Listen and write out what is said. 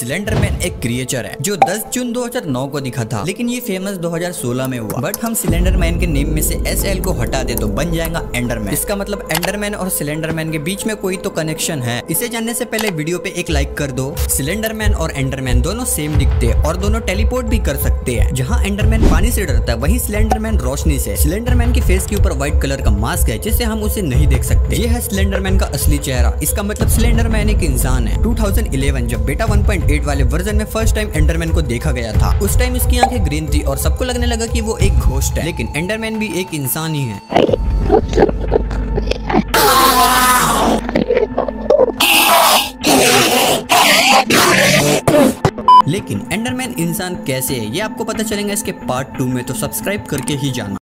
सिलेंडरमैन एक क्रिएचर है, जो 10 जून 2009 को दिखा था। लेकिन ये फ़ेमस 2016 में हुआ। बट हम सिलेंडरमैन के नेम में से एस एल को हटा दे तो बन जाएगा एंडरमैन इसका मतलब एंडरमैन और सिलेंडरमैन के बीच में कोई तो कनेक्शन है। इसे जानने से पहले वीडियो पे एक लाइक कर दो। सिलेंडरमैन और एंडरमैन दोनों सेम दिखते हैं और दोनों टेलीपोर्ट भी कर सकते हैं। जहाँ एंडरमैन पानी से डरता है, वही सिलेंडरमैन रोशनी से। सिलेंडरमैन के फेस के ऊपर व्हाइट कलर का मास्क है जिससे हम उसे नहीं देख सकते। ये है सिलेंडरमैन का असली चेहरा। इसका मतलब सिलेंडरमैन एक इंसान है। 2011 जब बेटा 1.8 वाले वर्जन में फ़र्स्ट टाइम एंडरमैन को देखा गया था। उस टाइम उसकी आँखें ग्रीन थी और सबको लगने लगा कि वो एक घोस्ट है। लेकिन एंडरमैन भी एक इंसान ही है। लेकिन एंडरमैन इंसान कैसे है, ये आपको पता चलेगा इसके पार्ट टू में तो सब्सक्राइब करके ही जाना।